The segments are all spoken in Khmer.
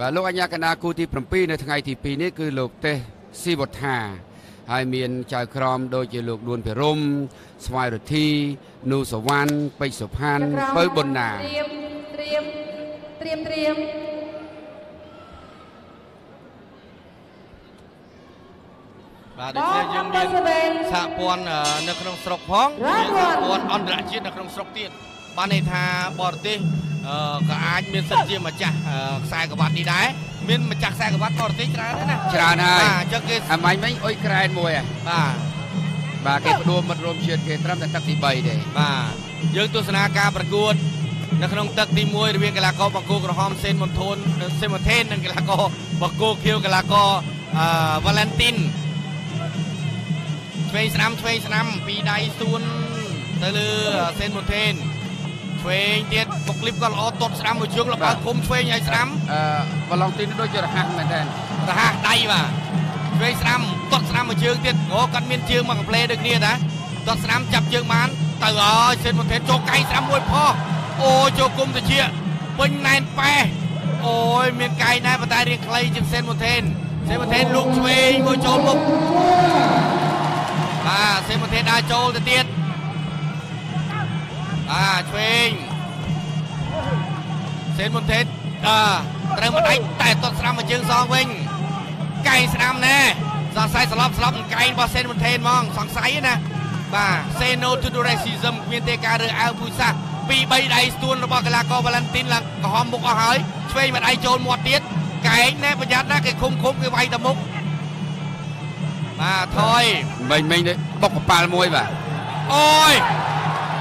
បាទលោកអញ្ញាកណាគូទី7នៅថ្ងៃទី2នេះគឺលោកទេសស៊ីវត្ថាហើយមានចៅក្រមដូចជាលោកដួនភិរមស្វាយរទ្ធីនូសវណ្ណពេជ្រសុផានពៅប៊ុនណាត្រៀមត្រៀមត្រៀមត្រៀមបាទដូច្នេះយើងមានសហព័ន្ធនៅក្នុងស្រុកផងសហព័ន្ធអន្តរជាតិនៅក្នុងស្រុកទៀត បានន័យថាបរទេសក៏អាចមានសិទ្ធិជាម្ចាស់ខ្សែក្រវ៉ាត់នេះដែរមានម្ចាស់ខ្សែក្រវ៉ាត់បរទេសច្រើនណាស់ច្រើនហើយបាទអញ្ចឹងគេអាមាញ់មិញអុយក្រែនមួយហ៎បាទបាទគេផ្ដួលមិត្តរួមជាតិគេត្រឹមតែទឹកទី3ទេបាទយើងទស្សនាការប្រកួតនៅក្នុងទឹកទី1រវាងកីឡាករបង្គោលក្រហមសេនមន្ទូនសេនមន្ទេននិងកីឡាករបង្គោលខៀវកីឡាករអឺវ៉ាឡែនទីនឆ្វេងស្ដាំឆ្វេងស្ដាំពីដៃសួនទៅលើសេនមន្ទេន ឆ្វេងទៀតបុកលីបក៏ល្អទាត់ស្ដាំមួយជើងលបើគុំឆ្វេងឲ្យស្ដាំអឺបឡុងទីនេះដូចជារហ័សមែនតើរហ័សដៃបាទឆ្វេងស្ដាំទាត់ស្ដាំមួយជើងទៀតអូគាត់មានជើងមកកំ plei ដូចគ្នាតាទាត់ស្ដាំចាប់ជើងបានទៅអើយសេនមុនថេនចូលកៃស្ដាំមួយផោះអូចូលគុំតិចពេញណែនប៉ែអូយមានកៃណែប៉ុន្តែរៀងខ្លីជាងសេនមុនថេនសេនមុនថេនលូកឆ្វេងមួយចូលមុខបាទសេនមុនថេនដើរចូលទៅទៀត បាទឆ្វេងសេនមុនទេតអឺត្រូវមកដៃតែអត់ស្ដាំមកជើងសងវិញកែងស្ដាំណែសង្ស័យស្លប់ស្លប់កែងរបស់សេនមុនទេតហ្មងសង្ស័យណាបាទសេណូទូដូរេស៊ីសឹមគ្មានទេការរើអើពូសាពី3ដៃស្ទួនរបស់កីឡាករវ៉ាឡាន់ទីនឡើងកំហំមុខអស់ហើយឆ្វេងមកដៃចូលមាត់ទៀតកែងណែប្រយ័ត្នណាគេឃុំឃុំគេវាយទៅមុខបាទថយមិញមិញបុកកប៉ាល់មួយបាទអូយ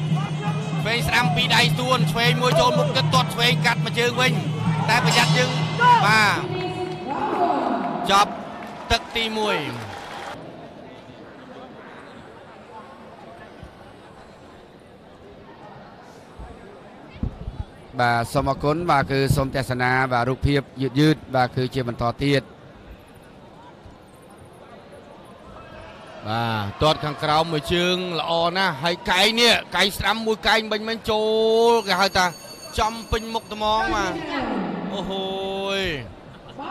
83 84 85 86 87 88 89 90 91 92 93 94 95 96 97 98 99 100 101 102 103 104 105 106 107 108 109 110 111 112 113 114 115 116 117 118 119 120 121 122 123 124 125 126 127 128 129 130 131 132 133 134 135 136 137 138 139 140 141 142 143 144 145 146 147 148 149 150 151 152 153 154 155 156 157 158 159 160 161 162 ឆ្វេងស្ដាំពីដៃស្ទួនឆ្វេងមួយចូលមុខទៅទាត់ឆ្វេងកាត់មកជើងវិញតែប្រយ័ត្នយើងបាទចប់ទឹកទី1បាទសូមអរគុណបាទគឺសូមទស្សនាបាទរូបភាពយឺតយឺតបាទគឺជាបន្តទៀត បាទទាត់ខាងក្រោមមួយជើងល្អណាស់ហើយកែងនេះកែងស្ដាំមួយកែងមិញមិញចូលគេហៅថាចំពេញមុខត្មងបាទអូហូយប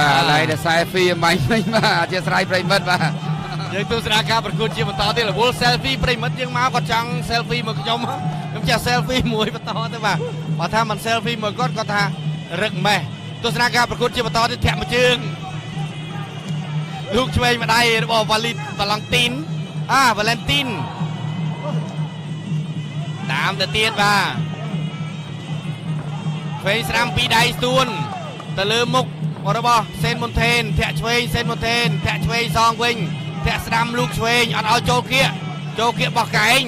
ាទឡៃដែលខ្សែហ្វីអំបញ្ញមិញបាទអធិស្ឋានប្រិមិត្តបាទ យើងទស្សនាការប្រកួតជាបន្តទៀតរវល់ selfie ប្រិមិត្តយើងមកគាត់ចង់ selfie មកខ្ញុំខ្ញុំចាស់ selfie មួយបន្តទៅបាទបើថាមិន selfie មួយគាត់គាត់ថារឹកម៉េះទស្សនាការប្រកួតជាបន្តទៀតធាក់មួយជើងលោកឆ្វេងម្ដាយរបស់ Valid Valentin អា Valentin តាមទៅទៀតបាទឆ្វេងស្រាំពីដៃស្ទួនទៅលើមុខរបស់សេនមុនថេនធាក់ឆ្វេងសេនមុនថេនធាក់ឆ្វេងសងវិញ ធាក់ស្ដាំលូកឆ្វេងអត់ឲ្យចូលគៀកចូលគៀកបោះកែង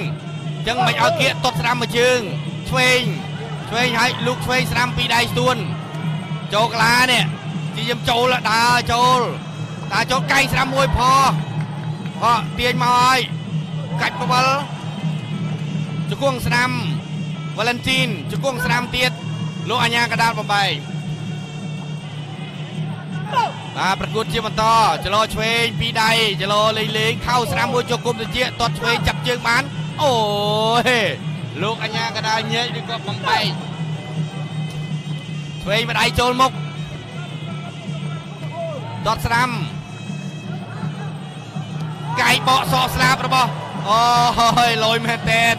អញ្ចឹងមិនឲ្យគៀកតត់ស្ដាំមួយជើងឆ្វេងឆ្វេងឲ្យលូកឆ្វេងស្ដាំពីដៃស្ទួនចូលក្លានេះទីខ្ញុំចូលដើរចូលដើរចូលកែងស្ដាំមួយផផទាញមកឲ្យកាច់បវលជង្គង់ស្ដាំ Valentin ជង្គង់ស្ដាំទៀតលោកអញ្ញាកដាលបំបែក បាទប្រកួតជាបន្តចលោឆ្វេងពីដៃចលោលេងលេងខោស្រាំមួយជង្គង់ទៅជាតត់ឆ្វេងចាប់ជើងបានអូយលោកអញ្ញាកដាលញែកឬក៏បំបែកឆ្វេងម្ដាយចូលមុខតត់ស្រាំកាយបកសក់ស្លាបរបស់អូយលយមែនតែន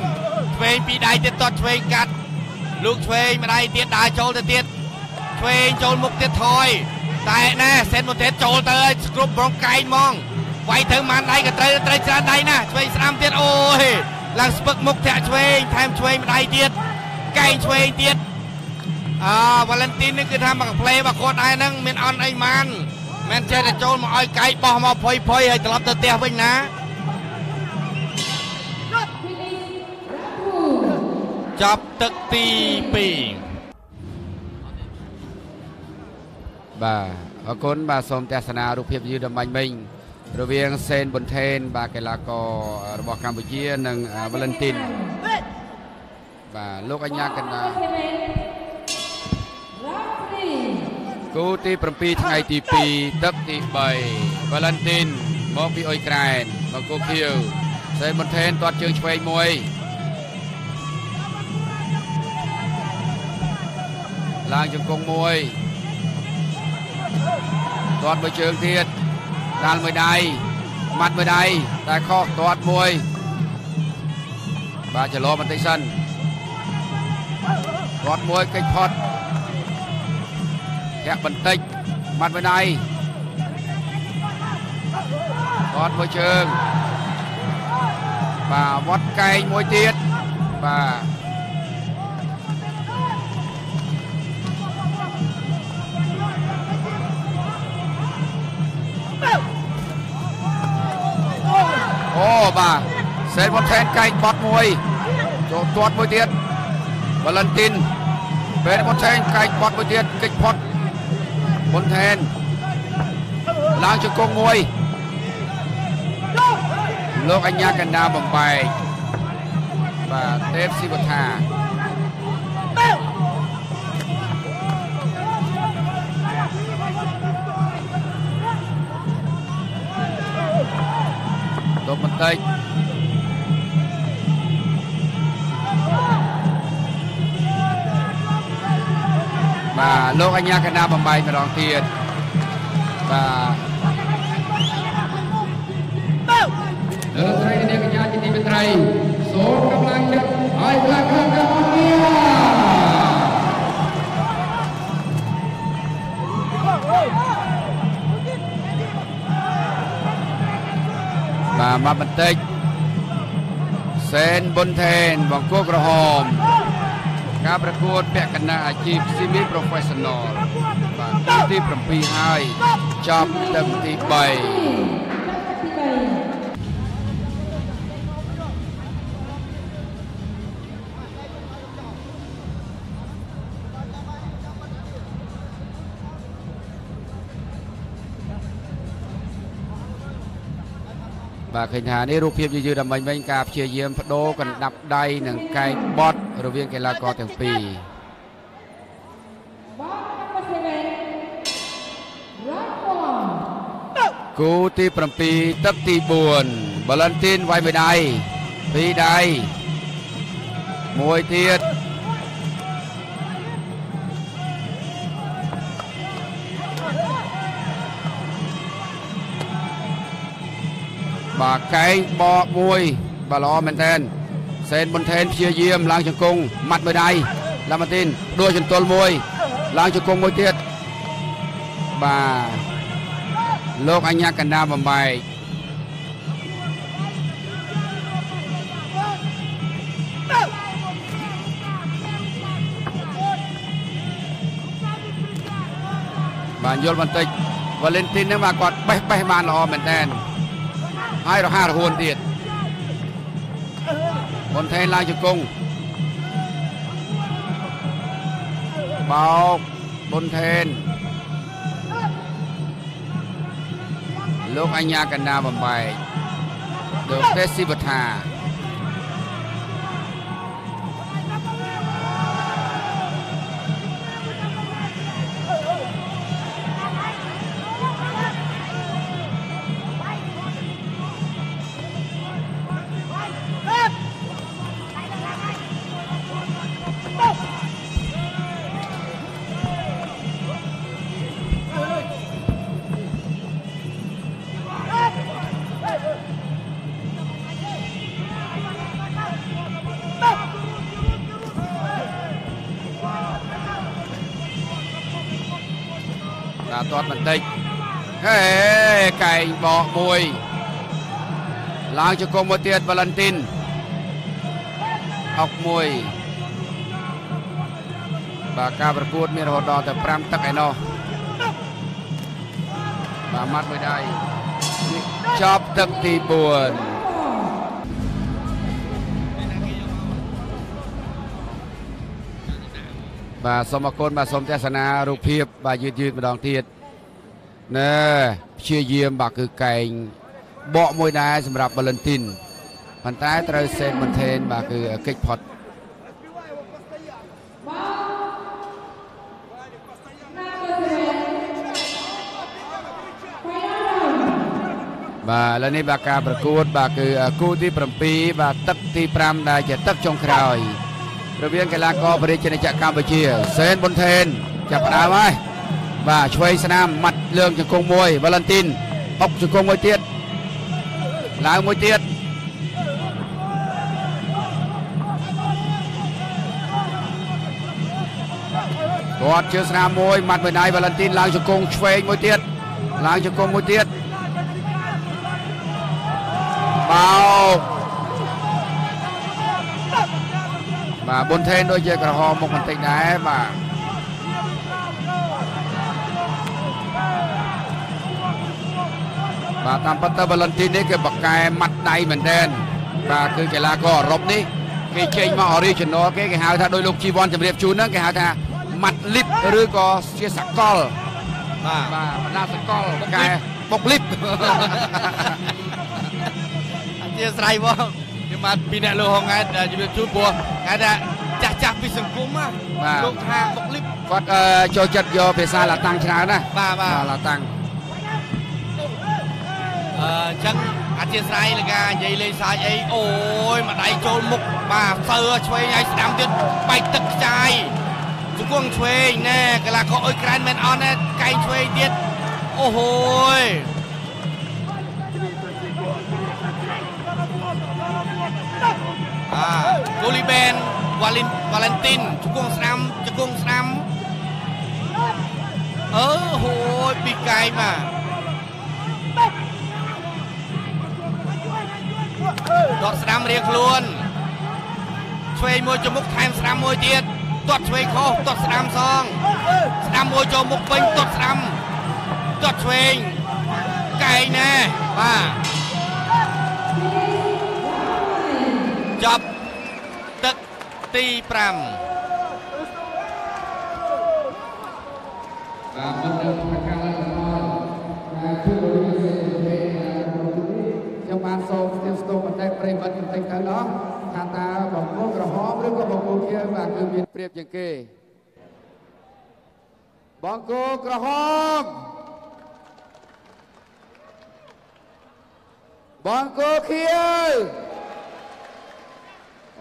ឆ្វេងពីដៃទៀតតត់ឆ្វេងកាត់លោកឆ្វេងម្ដាយទៀតដើរចូលទៅទៀតឆ្វេងចូលមុខទៀតថយ តែណែសេនមូតេតចូលទៅហើយគ្រប់ប្រងកែងហ្មងវាយទៅម៉ានដៃក៏ត្រូវត្រូវច្រើនដៃណាឆ្វេងស្ដាំទៀតអូយឡើងស្ពឹកមុខធាក់ឆ្វេងថែមឆ្វេងម្ដាយទៀតកែងឆ្វេងទៀតអឺ Valentine នេះគឺថាមកផ្លេរបស់គាត់ដែរហ្នឹងមានអន់អីម៉ានមិនចេះតែចូលមកឲ្យកែបោះមកភ័យភ័យហើយត្រឡប់ទៅផ្ទះវិញណាចប់ទឹកទី2 បាទអរគុណបាទសូមទស្សនារូបភាពយឺតដំបាញ់មិញរវាងសេនប៊ុនថេន បាទកីឡាកររបស់កម្ពុជានិងវ៉ាឡិនទីនបាទលោកអញ្ញាកណ្ដាគូទី7ថ្ងៃទី2ទឹកទី3វ៉ាឡិនទីនមកពីអ៊ុយក្រែនមកគូខៀវសេនប៊ុនថេនទាត់ជើងឆ្វេងមួយឡើងជង្គង់មួយ ទាត់មួយជើងទៀតដាល់មួយដៃម៉ាត់មួយដៃតែខុសទាត់មួយបាទចលោបន្តិចសិនទាត់មួយកិច្ចផុតធាក់បន្តិចម៉ាត់មួយដៃទាត់មួយជើងបាទវត្តកែងមួយទៀតបាទ បាទសេនវ៉ាន់ថែនកែងបត់មួយចូលទាត់មួយទៀតវ៉ាឡិនទីនពេលវ៉ាន់ថែនកែងបត់មួយទៀតកិច្ចផុតវ៉ាន់ថែនឡើងជង្គង់មួយលោកអញ្ញាកណ្ដាបំបែកបាទទេពស៊ីវថា បន្តិចបាទលោកអញ្ញាកណ្ដាបំបែកម្ដងទៀតបាទលើស្រីនាងកញ្ញាជាទីមេត្រីសូមកម្លាំងចិត្តឲ្យខ្លាំង បាទមកបន្តិចសេនប៊ុនថេនបង្គោលក្រហមការប្រកួតពាក់កណ្ដាលអាជីព Semi Professional បាទទី7ហើយចប់ទឹកទី3 បាទឃើញថានេះរូបភាពយឺតៗដើម្បីវិញការព្យាយាមបដូរកណ្ដាប់ដៃនិងកែងបត់រវាងកីឡាករទាំងពីរគូទី7ទឹកទី4បាឡិនទីនវាយមួយដៃពីរដៃមួយទៀត បាទកែងបកមួយបាទល្អមែនតើសេនប៊ុនថេនព្យាយាមឡើងជង្គង់ម៉ាត់មួយដៃឡាម៉ាទីនដួលចន្ទល់មួយឡើងជង្គង់មួយទៀតបាទលោកអញ្ញាកណ្ដាបំបែកបានយល់បន្តិចវ៉ាឡិនទីនហ្នឹងបាទគាត់បេះបេះបានល្អមែនតើ ហើយរហ័សរហួនទៀតបនថេនឡើងជង្គង់បោកបនថេនលោកអញ្ញាកណ្ដាបំបែកលោកទេសស៊ីវថា ទទាត់បន្តិចហេកែងបកមួយឡើងជង្គង់មួយទៀតវ៉ាឡិនទីនអុកមួយបាទការប្រកួតមានរហូតដល់ទៅ5ទឹកឯណោះបាទម៉ាត់មួយដៃចប់ទឹកទី4បាទសូមអរគុណបាទសូមទស្សនារូបភាពបាទយឺតយឺតម្ដងទៀត ណែព្យាយាមបាទគឺកែងបកមួយដែរសម្រាប់បាឡិនទីនប៉ុន្តែត្រូវសេនបន្ថេនបាទគឺកិច្ចផុតបាទឥឡូវនេះបាទការប្រកួត បាទគឺគូទី7បាទទឹកទី5ដែលជាទឹកចុងក្រោយរវាងកីឡាករប្រជាជនចក្រកម្ពុជាសេនប៊ុនថេនចាប់ផ្ដើមហើយ បាទឆ្វេងស្នាមម៉ាត់លើងជង្គង់មួយវ៉ាឡិនទីនអុកជង្គង់មួយទៀតឡើងមួយទៀតគាត់ជើងស្នាមមួយម៉ាត់មួយដៃវ៉ាឡិនទីនឡើងជង្គង់ឆ្វេងមួយទៀតឡើងជង្គង់មួយទៀតបោកបាទប៊ុនថេនដូចជាក្រហមមុខបន្តិចដែរបាទ បាទតាមពិតទៅបាឡិនទីននេះគេបកកែម៉ាត់ដៃមែនទែនបាទគឺកីឡាករអឺរ៉ុបនេះគេចេញមក original គេគេហៅថាដោយលោកជីវ័នជម្រាបជូនហ្នឹងគេហៅថាម៉ាត់លីបឬក៏ជាសកលបាទបាទបណ្ដាសកលកែបុកលីបអធិស្ឋានបងខ្ញុំមកពីអ្នកលោកហងហែតជំរាបជូនព្រោះគេថាចាស់ចាស់ពីសង្គមណាលោកថាបុកលីបគាត់អឺចូលចិត្តយកភាសាឡាតាំងច្រើនណាបាទបាទឡាតាំង អឺអញ្ចឹងអធិស្ឋានលកានិយាយលេងសាយអីអូយម្ដាយចូលមុខបាទសើឆ្វេងឲ្យស្ដាំទៀតបែកទឹកខ្ចាយជង្គង់ឆ្វេងណែកីឡាករអុយក្រែនមែនអត់ណែកែងឆ្វេងទៀតអូហូយអាកូលីបែនវ៉ាលីនវ៉ាឡែនទីនជង្គង់ស្ដាំជង្គង់ស្ដាំអឺហូយពីកែងបាទ ដកស្ដាំរៀងខ្លួនឆ្វេងមួយចូលមុខថែមស្ដាំមួយទៀតទាត់ឆ្វេងខុសទាត់ស្ដាំសងស្ដាំមួយចូលមុខវិញទាត់ស្ដាំទាត់ឆ្វេងកែងណែបាទចប់ទឹកទី5បាទមិនត្រូវប្រកាសឡើងដល់តែជួយឲ្យសេដ្ឋកិច្ចខ្ញុំបានសូមស្ទាបស្ទង់បន្តិចប្រិមិត្តបន្តិចទៅនោះថាតើបង្គោលក្រហម ឬក៏បង្គោលខៀវបាទគឺមានប្រៀបជាងគេ បង្គោលក្រហមបង្គោលខៀវ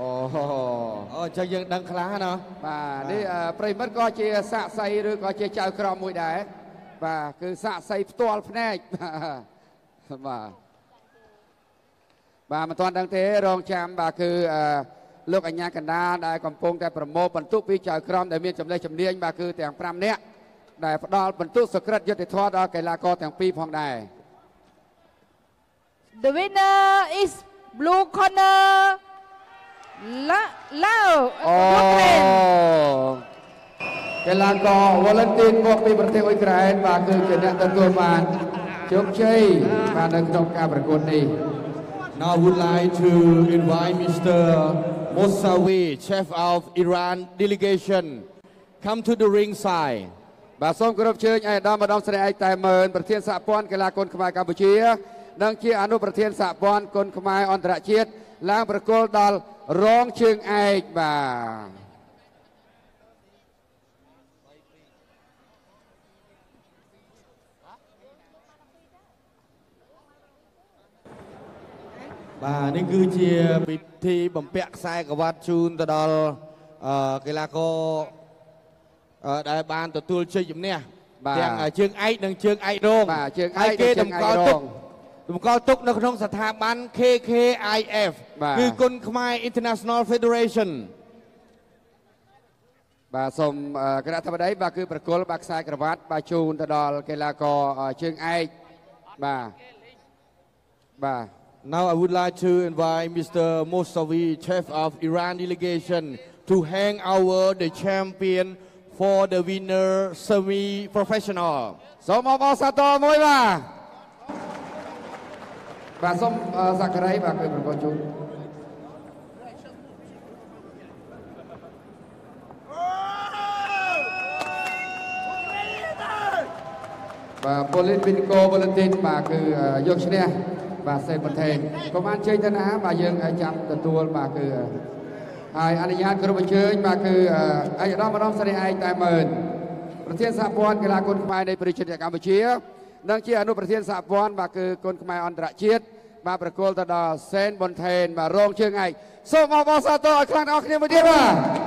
អូអូអញ្ចឹងយើងដឹងខ្លះណាបាទនេះអឺប្រិមិត្តក៏ជាសាក់សីឬក៏ជាចៅក្រមមួយដែរបាទគឺសាក់សីផ្ទាល់ភ្នែកបាទបាទមិនទាន់ដឹងទេរងចាំបាទគឺអឺ លោកអញ្ញាកណ្ដាលដែលកំពុងតែប្រមូលបន្ទុកពីចៅក្រមដែលមានចំណេះជំនាញបាទគឺទាំង5នាក់ដែលផ្ដល់បន្ទុកសក្តិយុទ្ធធម៌ដល់កីឡាករទាំងពីរផងដែរ The winner is blue corner. La Lao អូ Ukraine. កីឡាករវ៉ាឡិនទីនមកពីប្រទេសអ៊ុយក្រែនបាទគឺជាអ្នកទទួលបានជោគជ័យបាទនៅក្នុងការប្រកួតនេះ Now I would like to invite Mr. Mosawi chef of Iran delegation come to the ring side បាទសូមគោរពជើញឯកឧត្តមឧត្តមស្រីឯកតែមើលប្រធានសហព័ន្ធកីឡាគុនខ្មែរកម្ពុជា និងជាអនុប្រធានសហព័ន្ធគុនខ្មែរអន្តរជាតិឡើងប្រគល់ដល់រងជើងឯកបាទ បាទនេះគឺជាពិធីបំពាក់ខ្សែក្រវ៉ាត់ជូនទៅដល់អឺកីឡាករអឺដែលបានទទួលជ័យជំនះបាទទាំងជើងឯកនិងជើងឯករងបាទជើងឯកហើយគេនិងជើងតម្កល់ឯករទុកងតម្កល់ទុកនៅក្នុងស្ថាប័ន KKIF បាទគឺគុនខ្មែរ International Federation បាទសូមអឺគណៈធិបតីបាទគឺប្រគល់បាទខ្សែក្រវ៉ាត់បាទជូនទៅដល់កីឡាករអឺជើងឯកបាទបាទ Now I would like to invite Mr. Mosawi, chef of Iran delegation, to hang over the champion for the winner semi professional សូមអបអរសាទរមួយបាទបាទសូមអឺសក្ការៈបាទគឺប្រកបជូនបាទប៉ូលីសវិនកោវ៉ូលន្ទីន បាទគឺអឺយកឈ្នះបាទសេនបន្ថេនក៏បានជ័យទៅណាបាទយើងឲ្យចាំទទួលបាទគឺហើយអនុញ្ញាតគ្រប់អញ្ជើញបាទគឺអឺឯកឧត្តមឧត្តមស្រីឯកតែមើលប្រធានសហព័ន្ធកីឡាគុនខ្មែរនៃប្រជាជាតិកម្ពុជានិងជាអនុប្រធានសហព័ន្ធបាទគឺគុនខ្មែរអន្តរជាតិបាទប្រគល់ទៅដល់សេនប៊ុនថេនបាទរងជើងឯកសូមអបអរសាទរឲ្យខ្លាំងដល់អស់គ្នាមួយទៀតបាទ